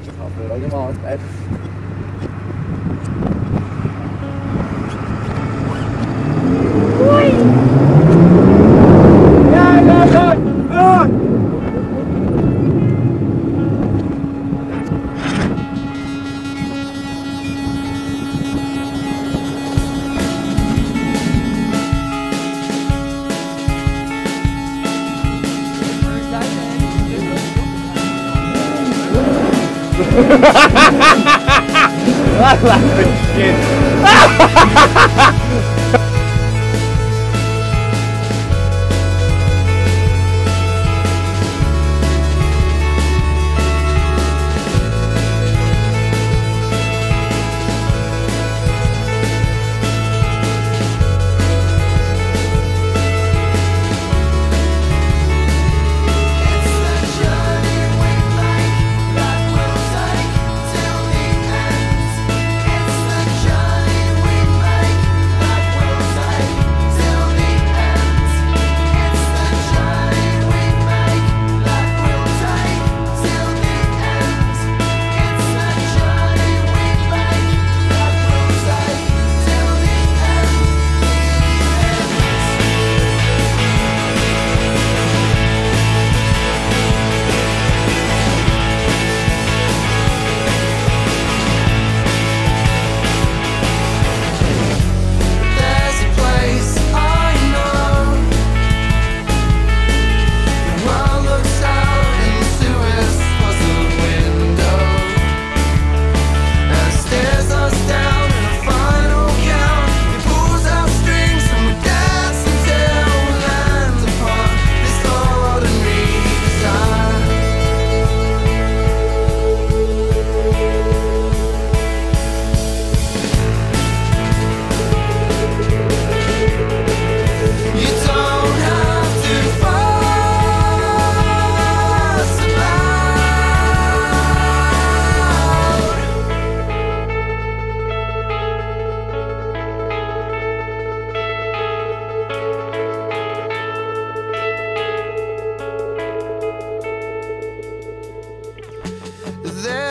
bunch of confident. Like, come on. I love this shit.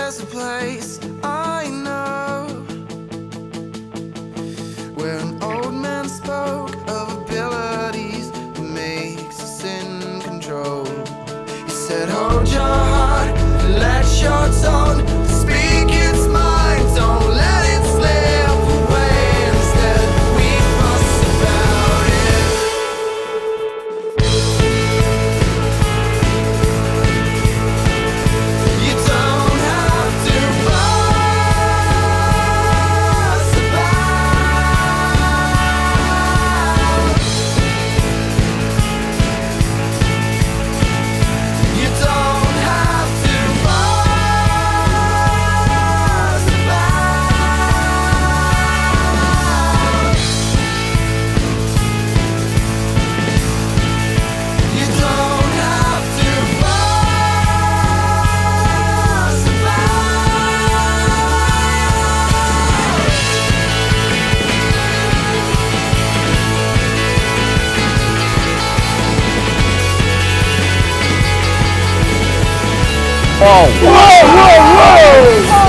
there's a place. I whoa, whoa, whoa.